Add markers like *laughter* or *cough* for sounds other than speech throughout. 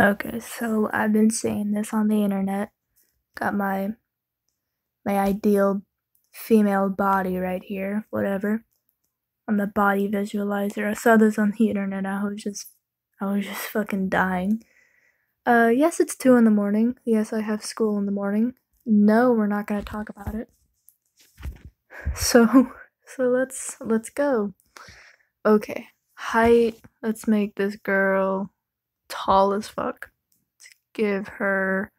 Okay, so I've been seeing this on the internet. Got my my ideal female body right here, whatever. On the body visualizer. I saw this on the internet. I was just I was just fucking dying. Uh yes, it's 2 in the morning. Yes, I have school in the morning. No, we're not going to talk about it. So, *laughs* so let's let's go. Okay. Height, let's make this girl tall as fuck. Let's give her.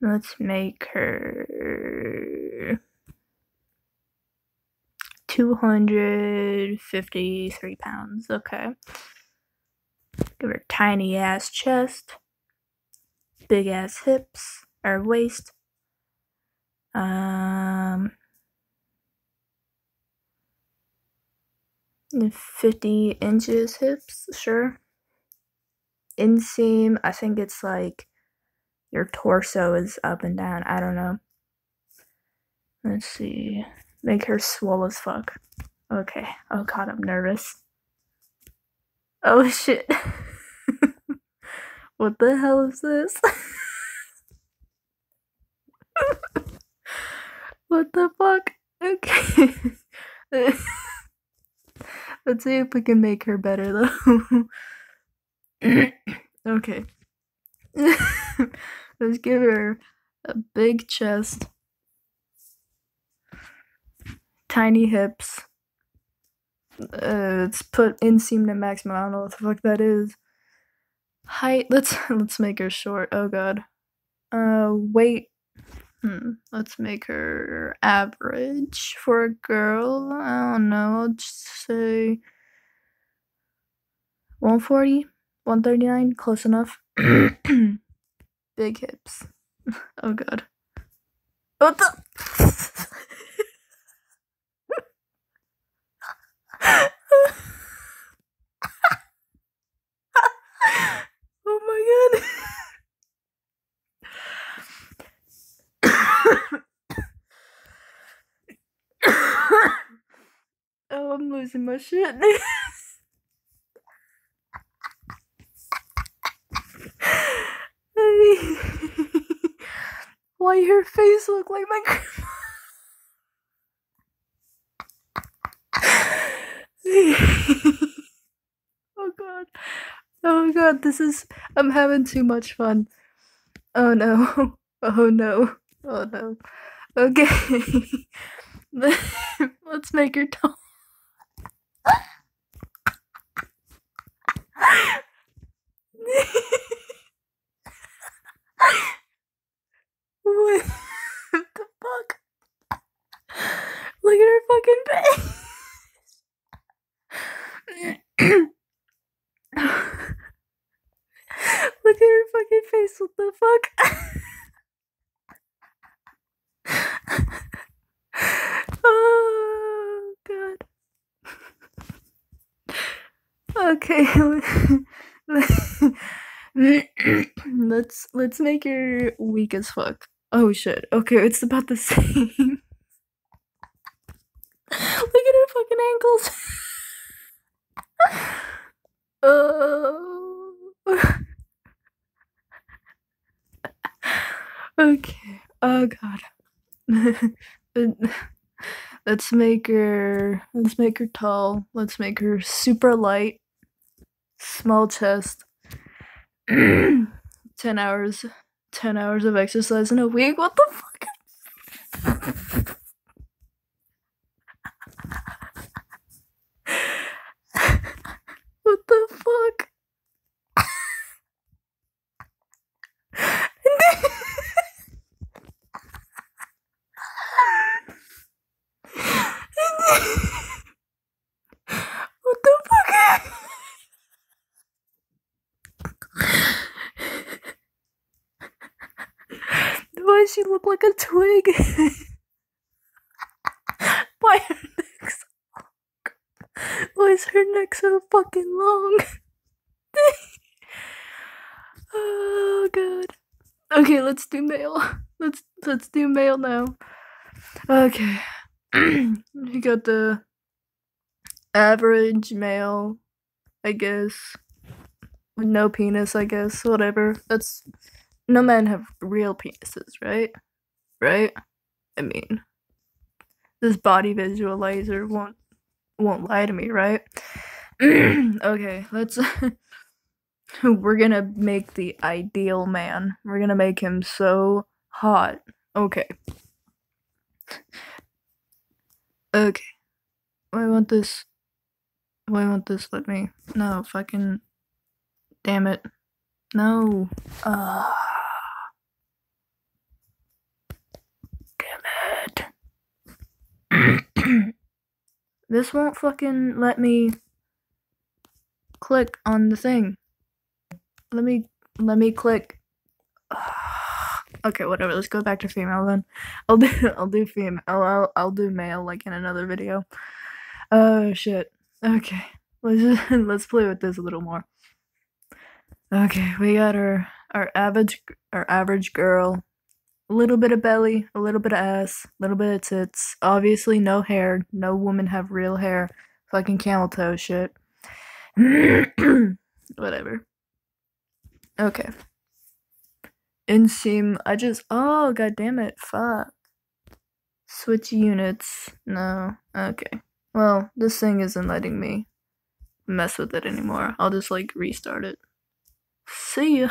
Let's make her. 253 pounds. Okay. Give her tiny ass chest, big ass hips, or waist. Um. 50 inches hips, sure inseam. I think it's like your torso is up and down. I don't know. Let's see. Make her swole as fuck. Okay. Oh god, I'm nervous. Oh shit. *laughs* what the hell is this? *laughs* what the fuck? Okay. *laughs* Let's see if we can make her better though. *coughs* okay. *laughs* Let's give her a big chest, tiny hips. Uh, let's put inseam to maximum. I don't know what the fuck that is. Height. Let's *laughs* let's make her short. Oh god. Uh, weight. Hmm. Let's make her average for a girl. I don't know. I'll just say 140. 139, close enough. *clears throat* Big hips. *laughs* Oh god. What the? *laughs* oh my god. *coughs* *coughs* *coughs* oh, I'm losing my shit. *laughs* *laughs* Why your face look like my grandma? *laughs* oh god. Oh god, this is I'm having too much fun. Oh no. *laughs* Oh no. Oh no. Okay. Let's make her tall. What the fuck? Look at her fucking face. Look at her fucking face. What the fuck? oh god. Okay. *laughs* *clears throat* let's let's make her weak as fuck. Oh shit. Okay, it's about the *laughs* same. Look at her fucking ankles. *laughs* oh. *laughs* okay. Oh god. let's make her let's make her tall. Let's make her super light. Small chest. *clears throat* 10 hours 10 hours of exercise in a week? What the fuck what the fuck what the fuck Why does she look like a twig? *laughs* Why her neck so long? Why is her neck so fucking long? *laughs* oh god. Okay, let's do male. Let's let's do male now. Okay. *clears throat* you got the average male, I guess. with no penis, I guess. Whatever. That's no men have real penises, right? Right? I mean, this body visualizer won't won't lie to me, right? *clears throat* okay, let's *laughs* we're gonna make the ideal man. We're gonna make him so hot. Okay. Okay. Why won't this why won't this let me no fucking damn it. No. Uh damn it. This won't fucking let me click on the thing. Let me let me click. *sighs* okay, whatever. Let's go back to female then. *laughs* I'll do I'll do female. I'll I'll do male like in another video. Oh shit. Okay. Let's just, *laughs* let's play with this a little more. Okay, we got our our average our average girl. A little bit of belly, a little bit of ass, a little bit of tits. Obviously no hair. No women have real hair. Fucking camel toe shit. *clears throat* Whatever. Okay. Inseam, I just, oh, god damn it, fuck. Switch units, no, okay. Well, this thing isn't letting me mess with it anymore. I'll just, like, restart it. See ya!